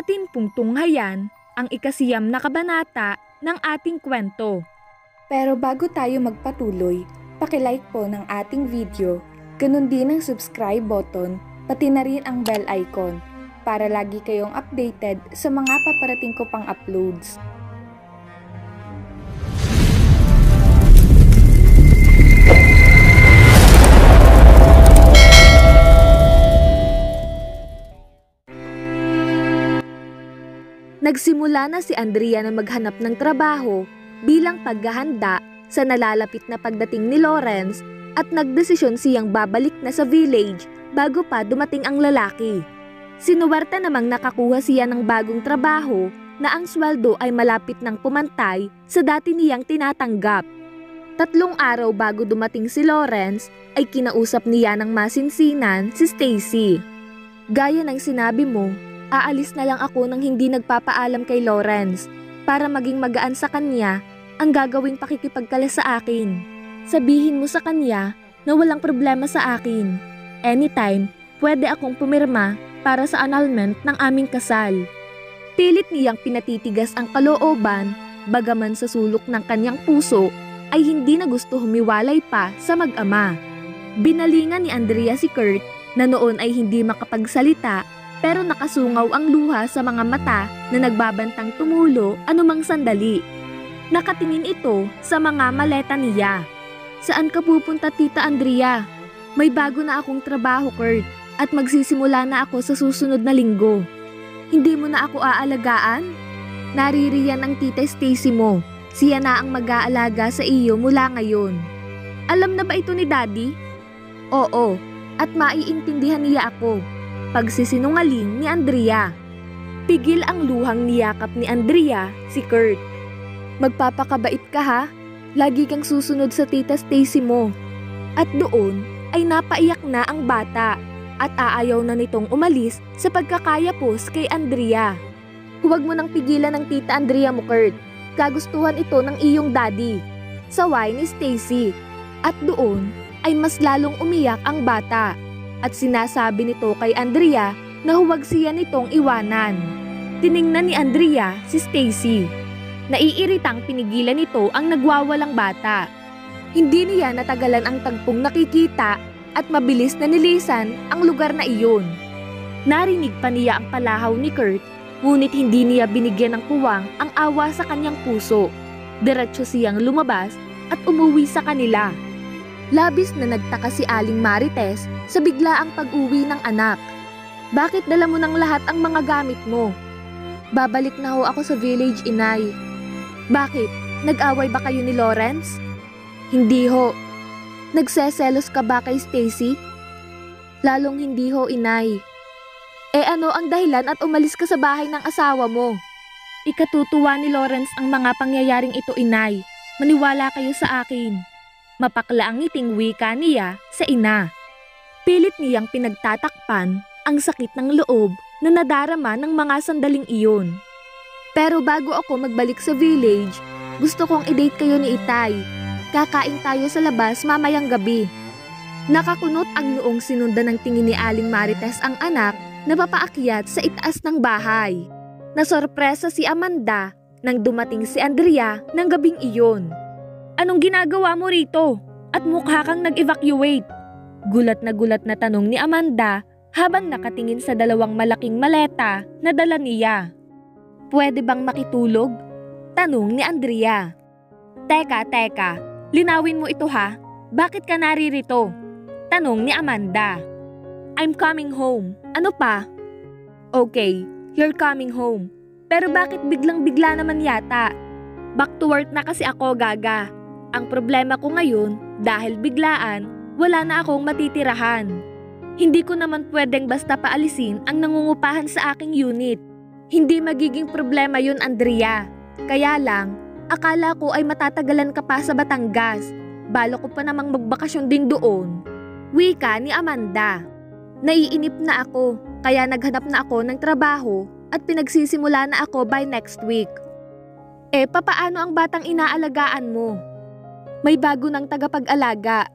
Atin pong tunghayan ang ikasiyam na kabanata ng ating kwento. Pero bago tayo magpatuloy, pakilike po ng ating video, ganun din ang subscribe button, pati na rin ang bell icon para lagi kayong updated sa mga paparating ko pang uploads. Nagsimula na si Andrea na maghanap ng trabaho bilang paghahanda sa nalalapit na pagdating ni Lawrence at nagdesisyon siyang babalik na sa village bago pa dumating ang lalaki. Sinuwerte namang nakakuha siya ng bagong trabaho na ang sweldo ay malapit ng pumantay sa dati niyang tinatanggap. Tatlong araw bago dumating si Lawrence ay kinausap niya ng masinsinan si Stacy. Gaya ng sinabi mo, aalis na lang ako nang hindi nagpapaalam kay Lawrence para maging magaan sa kanya ang gagawing pakikipagkala sa akin. Sabihin mo sa kanya na walang problema sa akin. Anytime, pwede akong pumirma para sa annulment ng aming kasal. Pilit niyang pinatitigas ang kalooban, bagaman sa sulok ng kanyang puso ay hindi na gusto humiwalay pa sa mag-ama. Binalingan ni Andrea si Kurt na noon ay hindi makapagsalita pero nakasungaw ang luha sa mga mata na nagbabantang tumulo anumang sandali. Nakatingin ito sa mga maleta niya. Saan ka pupunta tita Andrea? May bago na akong trabaho Kurt at magsisimula na ako sa susunod na linggo. Hindi mo na ako aalagaan? Naririyan ang tita Stacy mo. Siya na ang mag-aalaga sa iyo mula ngayon. Alam na ba ito ni Daddy? Oo, at maiintindihan niya ako. Pagsisinungaling ni Andrea. Pigil ang luhang niyakap ni Andrea si Kurt. Magpapakabait ka ha? Lagi kang susunod sa tita Stacy mo. At doon ay napaiyak na ang bata at aayaw na nitong umalis sa pagkakayapos kay Andrea. Huwag mo nang pigilan ng tita Andrea mo Kurt. Kagustuhan ito ng iyong daddy. Saway ni Stacy. At doon ay mas lalong umiyak ang bata at sinasabi nito kay Andrea na huwag siya nitong iwanan. Tiningnan ni Andrea si Stacy. Naiiritang pinigilan nito ang nagwawalang bata. Hindi niya natagalan ang tagpong nakikita at mabilis na nilisan ang lugar na iyon. Narinig pa niya ang palahaw ni Kurt ngunit hindi niya binigyan ng puwang ang awa sa kanyang puso. Diretso siyang lumabas at umuwi sa kanila. Labis na nagtaka si Aling Marites sa biglaang pag-uwi ng anak. Bakit dala mo ng lahat ang mga gamit mo? Babalik na ho ako sa village, inay. Bakit? Nag-away ba kayo ni Lawrence? Hindi ho. Nagseselos ka ba kay Stacy? Lalong hindi ho, inay. Eh ano ang dahilan at umalis ka sa bahay ng asawa mo? Ikatutuwa ni Lawrence ang mga pangyayaring ito, inay. Maniwala kayo sa akin. Mapakla ang ngiting wika niya sa ina. Pilit niyang pinagtatakpan ang sakit ng loob na nadarama ng mga sandaling iyon. Pero bago ako magbalik sa village, gusto kong i-date kayo ni Itay. Kakain tayo sa labas mamayang gabi. Nakakunot ang noong sinundan ng tingin ni Aling Marites ang anak na papaakyat sa itaas ng bahay. Nasorpresa si Amanda nang dumating si Andrea ng gabing iyon. Anong ginagawa mo rito? At mukha kang nag-evacuate. Gulat na gulat na tanong ni Amanda habang nakatingin sa dalawang malaking maleta na dala niya. Pwede bang makitulog? Tanong ni Andrea. Teka, teka. Linawin mo ito ha. Bakit ka naririto? Tanong ni Amanda. I'm coming home. Ano pa? Okay, you're coming home. Pero bakit biglang bigla naman yata? Back to work na kasi ako, Gaga. Ang problema ko ngayon, dahil biglaan, wala na akong matitirahan. Hindi ko naman pwedeng basta paalisin ang nangungupahan sa aking unit. Hindi magiging problema yun, Andrea. Kaya lang, akala ko ay matatagalan ka pa sa Batangas. Balo ko pa namang magbakasyon din doon. Wika ni Amanda. Naiinip na ako, kaya naghanap na ako ng trabaho at pinagsisimula na ako by next week. Eh, papaano ang batang inaalagaan mo? May bago ng tagapag-alaga.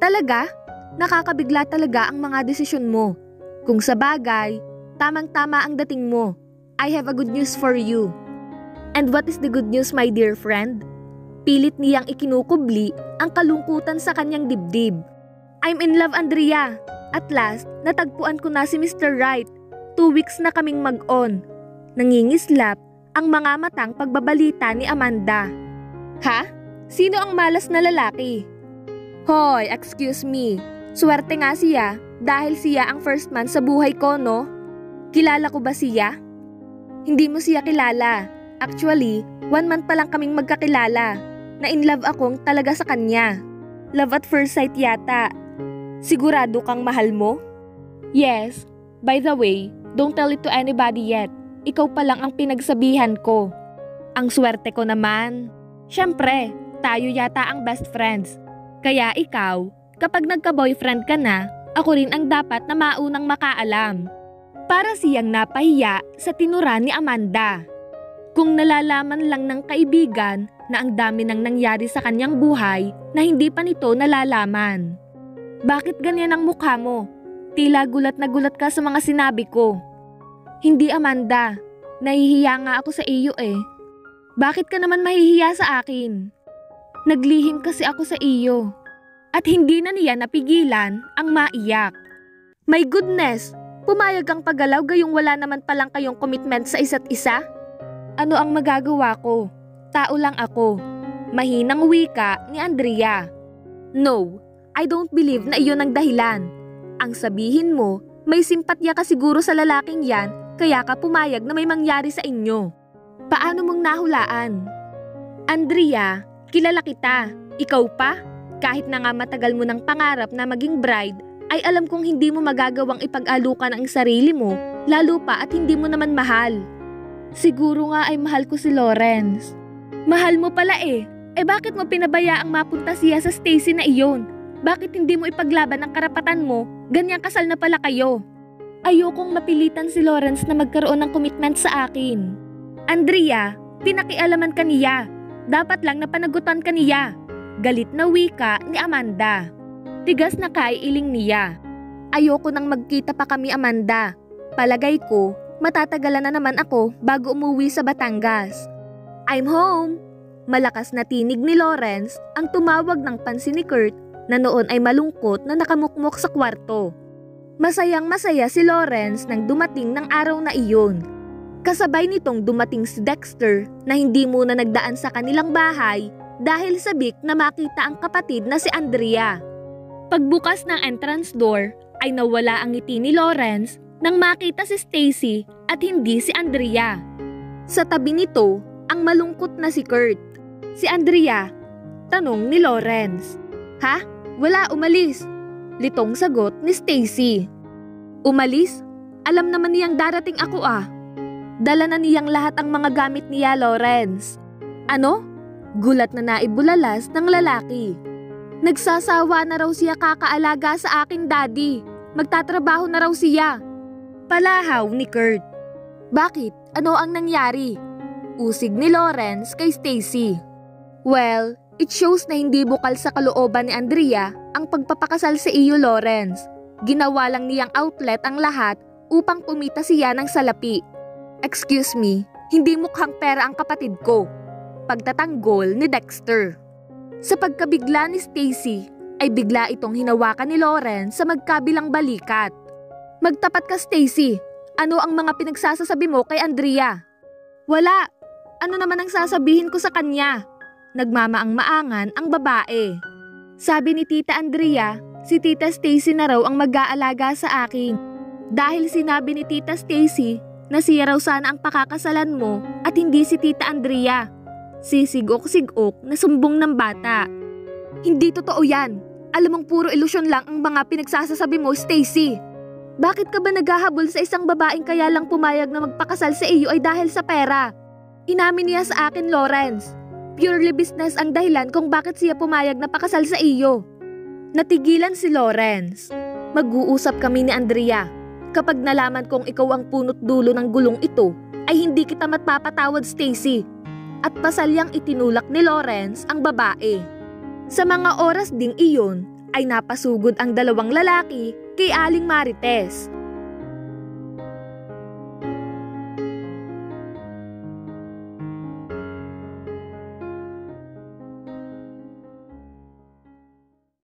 Talaga? Nakakabigla talaga ang mga desisyon mo. Kung sa bagay, tamang-tama ang dating mo. I have a good news for you. And what is the good news, my dear friend? Pilit niyang ikinukubli ang kalungkutan sa kanyang dibdib. I'm in love, Andrea. At last, natagpuan ko na si Mr. Right. Two weeks na kaming mag-on. Nangingislap ang mga matang pagbabalita ni Amanda. Ha? Sino ang malas na lalaki? Hoy, excuse me. Swerte nga siya dahil siya ang first man sa buhay ko, no? Kilala ko ba siya? Hindi mo siya kilala. Actually, one month pa lang kaming magkakilala. Na in love akong talaga sa kanya. Love at first sight yata. Sigurado kang mahal mo? Yes. By the way, don't tell it to anybody yet. Ikaw pa lang ang pinagsabihan ko. Ang swerte ko naman. Siyempre, tayo yata ang best friends. Kaya ikaw, kapag nagka-boyfriend ka na, ako rin ang dapat na maunang makaalam. Para siyang napahiya sa tinura ni Amanda. Kung nalalaman lang ng kaibigan na ang dami nang nangyari sa kanyang buhay na hindi pa nito nalalaman. Bakit ganyan ang mukha mo? Tila gulat na gulat ka sa mga sinabi ko. Hindi Amanda, nahihiya nga ako sa iyo eh. Bakit ka naman mahihiya sa akin? Naglihim kasi ako sa iyo. At hindi na niya napigilan ang maiyak. My goodness, pumayag ang paggalaw gayong wala naman palang kayong commitment sa isa't isa? Ano ang magagawa ko? Tao lang ako. Mahinang wika ni Andrea. No, I don't believe na iyon ang dahilan. Ang sabihin mo, may simpatya ka siguro sa lalaking yan kaya ka pumayag na may mangyari sa inyo. Paano mong nahulaan? Andrea, kilala kita. Ikaw pa? Kahit na nga matagal mo ng pangarap na maging bride, ay alam kong hindi mo magagawang ipag-alukan ang sarili mo, lalo pa at hindi mo naman mahal. Siguro nga ay mahal ko si Lawrence. Mahal mo pala eh. Eh bakit mo pinabayaang mapunta siya sa Stacy na iyon? Bakit hindi mo ipaglaban ang karapatan mo? Ganyang kasal na pala kayo. Ayokong mapilitan si Lawrence na magkaroon ng commitment sa akin. Andrea, pinakialaman ka niya. Dapat lang napanagutan ka niya. Galit na wika ni Amanda. Tigas na kaiiling niya. Ayoko nang magkita pa kami Amanda. Palagay ko, matatagalan na naman ako bago umuwi sa Batangas. I'm home! Malakas na tinig ni Lawrence ang tumawag ng pansin ni Kurt na noon ay malungkot na nakamukmok sa kwarto. Masayang masaya si Lawrence nang dumating ng araw na iyon. Kasabay nitong dumating si Dexter na hindi muna nagdaan sa kanilang bahay dahil sabik na makita ang kapatid na si Andrea. Pagbukas ng entrance door ay nawala ang ngiti ni Lawrence nang makita si Stacy at hindi si Andrea. Sa tabi nito, ang malungkot na si Kurt. Si Andrea, tanong ni Lawrence. Ha? Wala, umalis. Litong sagot ni Stacy. Umalis? Alam naman niyang darating ako ah. Dala na niyang lahat ang mga gamit niya, Lawrence. Ano? Gulat na naibulalas ng lalaki. Nagsasawa na raw siya kakaalaga sa aking daddy. Magtatrabaho na raw siya. Palahaw ni Kurt. Bakit? Ano ang nangyari? Usig ni Lawrence kay Stacy. Well, It shows na hindi bukal sa kalooban ni Andrea ang pagpapakasal sa iyo Lawrence. Ginawa lang niyang outlet ang lahat upang pumita siya ng salapi. Excuse me, hindi mukhang pera ang kapatid ko. Pagtatanggol ni Dexter. Sa pagkabigla ni Stacy, ay bigla itong hinawakan ni Lawrence sa magkabilang balikat. Magtapat ka Stacy, ano ang mga pinagsasasabi mo kay Andrea? Wala, ano naman ang sasabihin ko sa kanya? nagmamaang-maangan ang babae. Sabi ni Tita Andrea, si Tita Stacy na raw ang mag-aalaga sa akin. Dahil sinabi ni Tita Stacy na siya raw sana ang pakakasalan mo at hindi si Tita Andrea. Sisigok-sigok na sumbong ng bata. Hindi totoo yan. Alam mong puro ilusyon lang ang mga pinagsasasabi mo, Stacy. Bakit ka ba naghahabol sa isang babaeng kaya lang pumayag na magpakasal sa iyo ay dahil sa pera? Inamin niya sa akin, Lawrence. Purely business ang dahilan kung bakit siya pumayag na pakasal sa iyo. Natigilan si Lawrence. Mag-uusap kami ni Andrea. Kapag nalaman kong ikaw ang punot dulo ng gulong ito, ay hindi kita matpapatawad Stacy. At pasalyang itinulak ni Lawrence ang babae. Sa mga oras ding iyon, ay napasugod ang dalawang lalaki kay Aling Marites.